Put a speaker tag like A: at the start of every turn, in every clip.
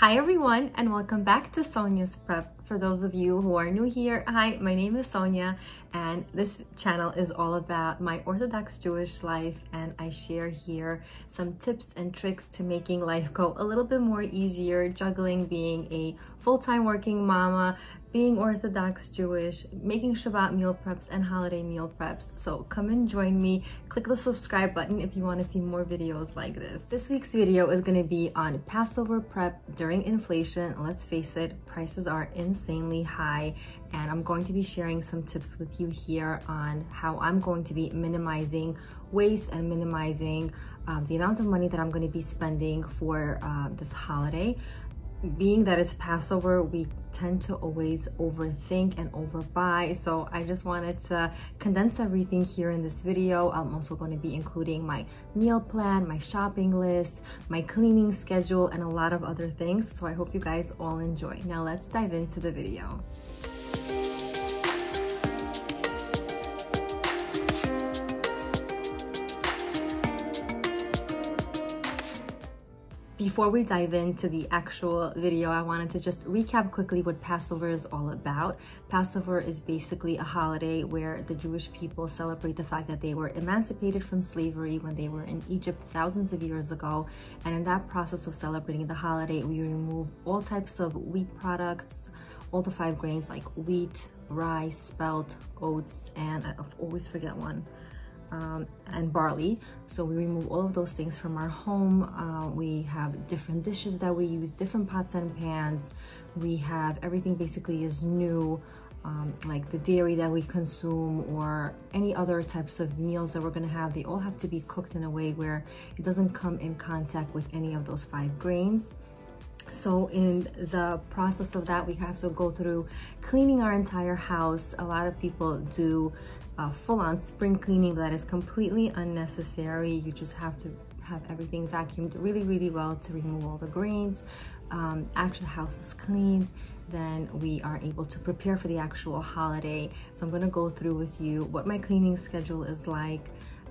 A: Hi everyone and welcome back to Sonya's Prep. For those of you who are new here, hi, my name is Sonya and this channel is all about my Orthodox Jewish life and I share here some tips and tricks to making life go a little bit more easier, juggling being a full-time working mama, being Orthodox Jewish, making Shabbat meal preps and holiday meal preps. So come and join me. Click the subscribe button if you want to see more videos like this. This week's video is going to be on Passover prep during inflation. Let's face it, prices are insanely high and I'm going to be sharing some tips with you here on how I'm going to be minimizing waste and minimizing um, the amount of money that I'm going to be spending for uh, this holiday being that it's Passover, we tend to always overthink and overbuy. So I just wanted to condense everything here in this video. I'm also going to be including my meal plan, my shopping list, my cleaning schedule, and a lot of other things. So I hope you guys all enjoy. Now let's dive into the video. Before we dive into the actual video, I wanted to just recap quickly what Passover is all about. Passover is basically a holiday where the Jewish people celebrate the fact that they were emancipated from slavery when they were in Egypt thousands of years ago. And in that process of celebrating the holiday, we remove all types of wheat products, all the five grains like wheat, rye, spelt, oats, and I always forget one, um, and barley. So we remove all of those things from our home. Uh, we have different dishes that we use, different pots and pans. We have everything basically is new, um, like the dairy that we consume or any other types of meals that we're gonna have. They all have to be cooked in a way where it doesn't come in contact with any of those five grains. So in the process of that, we have to go through cleaning our entire house. A lot of people do uh, full-on spring cleaning that is completely unnecessary. You just have to have everything vacuumed really, really well to remove all the grains. Um, after the house is clean, then we are able to prepare for the actual holiday. So I'm gonna go through with you what my cleaning schedule is like,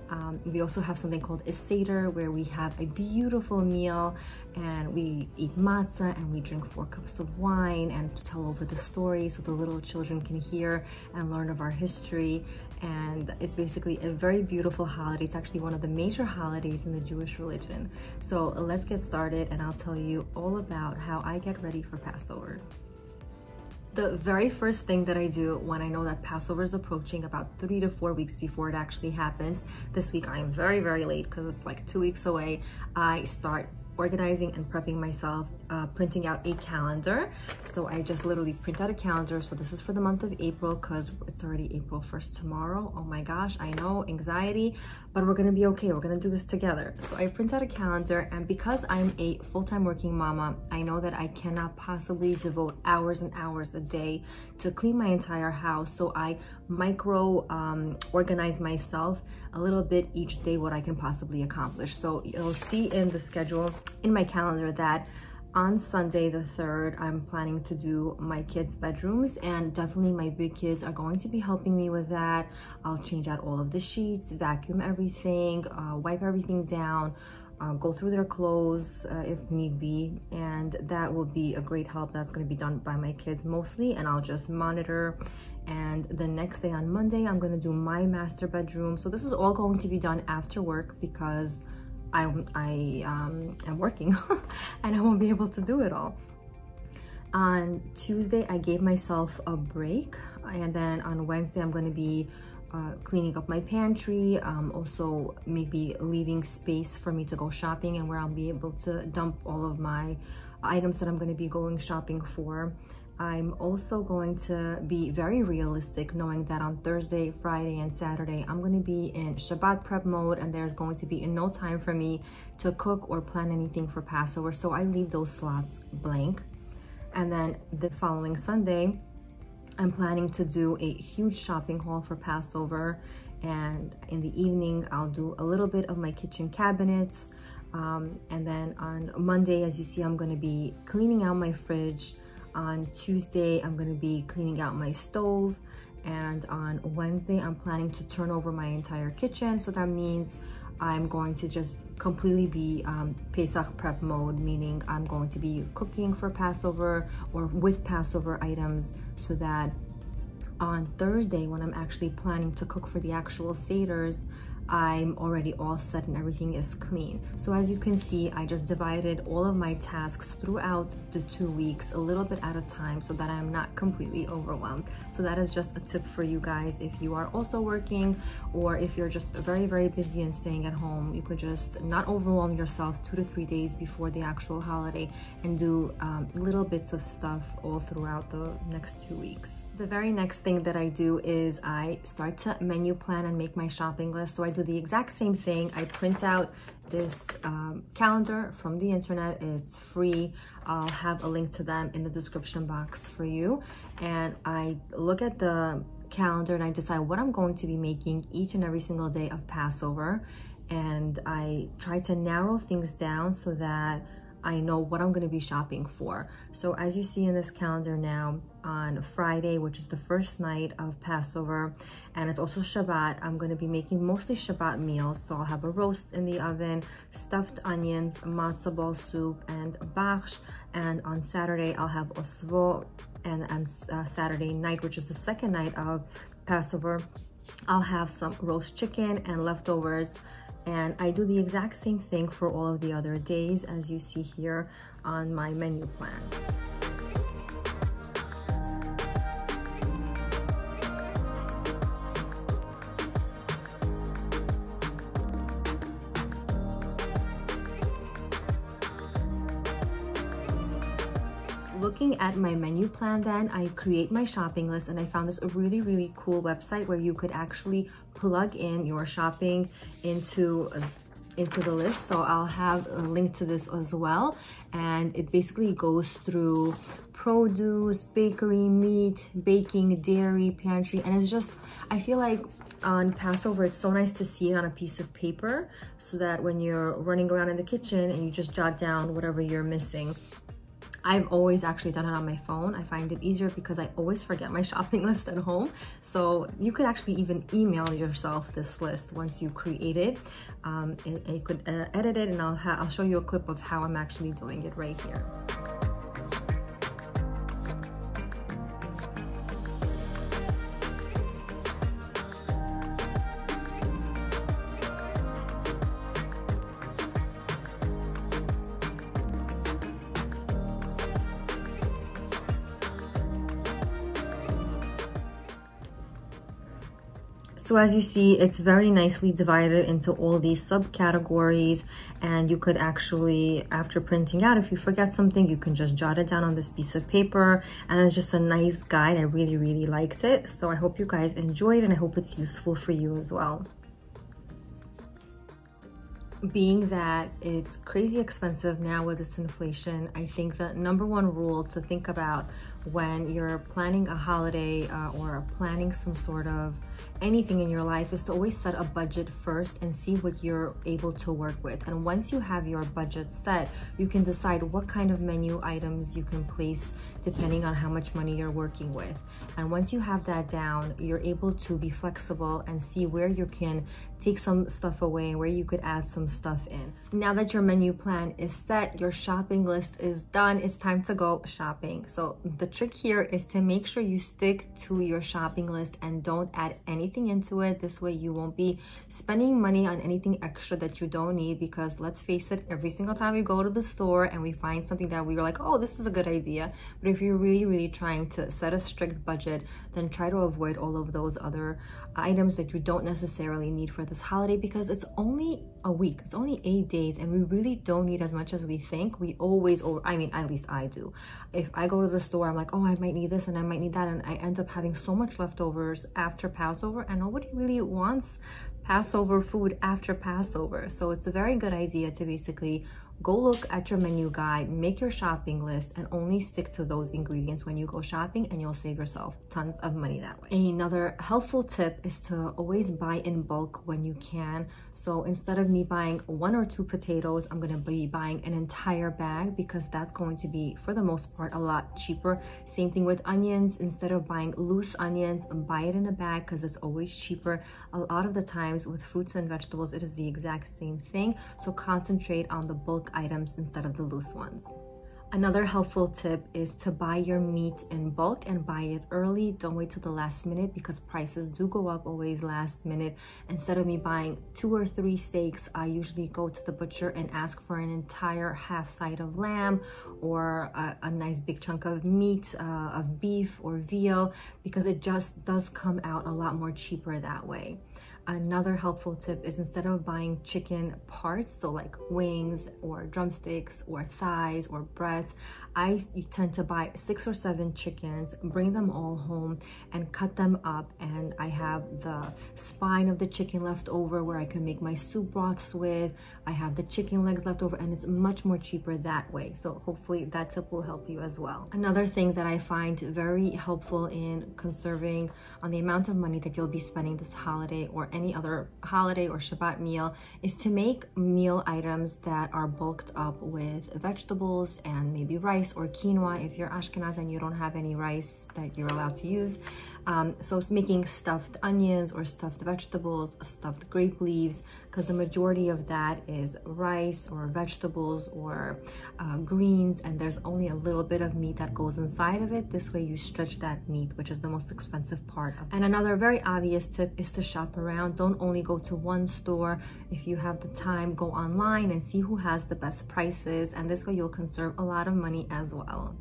A: um, we also have something called a Seder where we have a beautiful meal and we eat matzah and we drink four cups of wine and tell over the story so the little children can hear and learn of our history. And it's basically a very beautiful holiday. It's actually one of the major holidays in the Jewish religion. So let's get started and I'll tell you all about how I get ready for Passover. The very first thing that I do when I know that Passover is approaching about three to four weeks before it actually happens, this week I am very, very late because it's like two weeks away, I start organizing and prepping myself, uh, printing out a calendar. So I just literally print out a calendar. So this is for the month of April because it's already April 1st tomorrow. Oh my gosh, I know, anxiety, but we're gonna be okay. We're gonna do this together. So I print out a calendar and because I'm a full-time working mama, I know that I cannot possibly devote hours and hours a day to clean my entire house. So I micro um, organize myself a little bit each day what I can possibly accomplish. So you'll see in the schedule in my calendar that on Sunday the 3rd, I'm planning to do my kids' bedrooms and definitely my big kids are going to be helping me with that. I'll change out all of the sheets, vacuum everything, uh, wipe everything down, uh, go through their clothes uh, if need be and that will be a great help that's going to be done by my kids mostly and I'll just monitor and the next day on Monday I'm to do my master bedroom so this is all going to be done after work because I, I um, am working and I won't be able to do it all. On Tuesday, I gave myself a break and then on Wednesday, I'm gonna be uh, cleaning up my pantry, um, also maybe leaving space for me to go shopping and where I'll be able to dump all of my items that I'm gonna be going shopping for. I'm also going to be very realistic knowing that on Thursday, Friday, and Saturday, I'm going to be in Shabbat prep mode and there's going to be no time for me to cook or plan anything for Passover. So I leave those slots blank. And then the following Sunday, I'm planning to do a huge shopping haul for Passover. And in the evening, I'll do a little bit of my kitchen cabinets. Um, and then on Monday, as you see, I'm going to be cleaning out my fridge, on Tuesday, I'm gonna be cleaning out my stove. And on Wednesday, I'm planning to turn over my entire kitchen. So that means I'm going to just completely be um, Pesach prep mode, meaning I'm going to be cooking for Passover or with Passover items so that on Thursday when I'm actually planning to cook for the actual Seders, I'm already all set and everything is clean. So as you can see, I just divided all of my tasks throughout the two weeks, a little bit at a time so that I'm not completely overwhelmed. So that is just a tip for you guys. If you are also working or if you're just very, very busy and staying at home, you could just not overwhelm yourself two to three days before the actual holiday and do um, little bits of stuff all throughout the next two weeks. The very next thing that I do is I start to menu plan and make my shopping list. So I do the exact same thing. I print out this um, calendar from the internet. It's free. I'll have a link to them in the description box for you. And I look at the calendar and I decide what I'm going to be making each and every single day of Passover. And I try to narrow things down so that I know what I'm gonna be shopping for. So as you see in this calendar now, on Friday, which is the first night of Passover, and it's also Shabbat, I'm gonna be making mostly Shabbat meals. So I'll have a roast in the oven, stuffed onions, matzo ball soup, and baksht. And on Saturday, I'll have osvo, and on uh, Saturday night, which is the second night of Passover, I'll have some roast chicken and leftovers and I do the exact same thing for all of the other days as you see here on my menu plan. At my menu plan then, I create my shopping list and I found this a really, really cool website where you could actually plug in your shopping into uh, into the list. So i'll have a link to this as well. And it basically goes through produce bakery meat baking dairy pantry and it's just i feel like on passover it's so nice to see it on a piece of paper so that when you're running around in the kitchen and you just jot down whatever you're missing I've always actually done it on my phone. I find it easier because I always forget my shopping list at home. So you could actually even email yourself this list once you create it. Um, and, and you could uh, edit it and I'll, I'll show you a clip of how I'm actually doing it right here. So as you see, it's very nicely divided into all these subcategories and you could actually, after printing out, if you forget something, you can just jot it down on this piece of paper and it's just a nice guide. I really, really liked it. So I hope you guys enjoyed and I hope it's useful for you as well being that it's crazy expensive now with this inflation, I think the number one rule to think about when you're planning a holiday uh, or planning some sort of anything in your life is to always set a budget first and see what you're able to work with. And once you have your budget set, you can decide what kind of menu items you can place depending on how much money you're working with. And once you have that down, you're able to be flexible and see where you can take some stuff away where you could add some stuff in. Now that your menu plan is set, your shopping list is done, it's time to go shopping. So the trick here is to make sure you stick to your shopping list and don't add anything into it. This way you won't be spending money on anything extra that you don't need because let's face it, every single time we go to the store and we find something that we are like, oh, this is a good idea. But if you're really, really trying to set a strict budget, then try to avoid all of those other items that you don't necessarily need for this holiday because it's only a week it's only eight days and we really don't need as much as we think. We always or i mean at least i do. If i go to the store i'm like oh i might need this and i might need that and i end up having so much leftovers after passover and nobody really wants passover food after passover. So it's a very good idea to basically go look at your menu guide, make your shopping list, and only stick to those ingredients when you go shopping and you'll save yourself tons of money that way. Another helpful tip is to always buy in bulk when you can. So instead of me buying one or two potatoes, I'm gonna be buying an entire bag because that's going to be, for the most part, a lot cheaper. Same thing with onions. Instead of buying loose onions, buy it in a bag because it's always cheaper. A lot of the times with fruits and vegetables, it is the exact same thing. So concentrate on the bulk items instead of the loose ones. Another helpful tip is to buy your meat in bulk and buy it early. Don't wait till the last minute because prices do go up always last minute. Instead of me buying two or three steaks, I usually go to the butcher and ask for an entire half side of lamb or a, a nice big chunk of meat, uh, of beef or veal, because it just does come out a lot more cheaper that way. Another helpful tip is instead of buying chicken parts, so like wings or drumsticks or thighs or breasts, I tend to buy six or seven chickens, bring them all home and cut them up. And I have the spine of the chicken left over where I can make my soup broths with. I have the chicken legs left over and it's much more cheaper that way. So hopefully that tip will help you as well. Another thing that I find very helpful in conserving on the amount of money that you'll be spending this holiday or any other holiday or Shabbat meal is to make meal items that are bulked up with vegetables and maybe rice or quinoa if you're Ashkenaz and you don't have any rice that you're allowed to use. Um, so it's making stuffed onions or stuffed vegetables, stuffed grape leaves, because the majority of that is rice or vegetables or uh, greens, and there's only a little bit of meat that goes inside of it. This way you stretch that meat, which is the most expensive part. and another very obvious tip is to shop around. Don't only go to one store. If you have the time, go online and see who has the best prices, and this way you'll conserve a lot of money as well.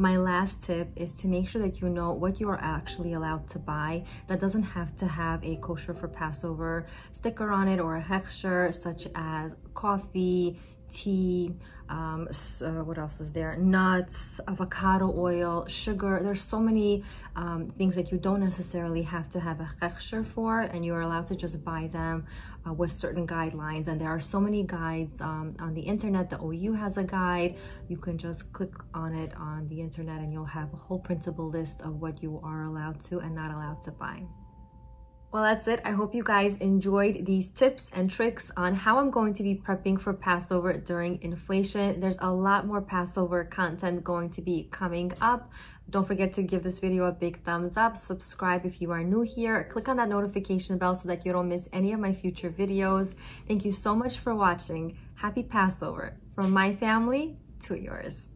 A: My last tip is to make sure that you know what you are actually allowed to buy. That doesn't have to have a kosher for Passover sticker on it or a hechsher such as coffee, tea, um, so what else is there? Nuts, avocado oil, sugar. There's so many um, things that you don't necessarily have to have a hechsher for, and you're allowed to just buy them uh, with certain guidelines. And there are so many guides um, on the internet. The OU has a guide. You can just click on it on the internet and you'll have a whole printable list of what you are allowed to and not allowed to buy. Well, that's it. I hope you guys enjoyed these tips and tricks on how I'm going to be prepping for Passover during inflation. There's a lot more Passover content going to be coming up. Don't forget to give this video a big thumbs up. Subscribe if you are new here. Click on that notification bell so that you don't miss any of my future videos. Thank you so much for watching. Happy Passover from my family to yours.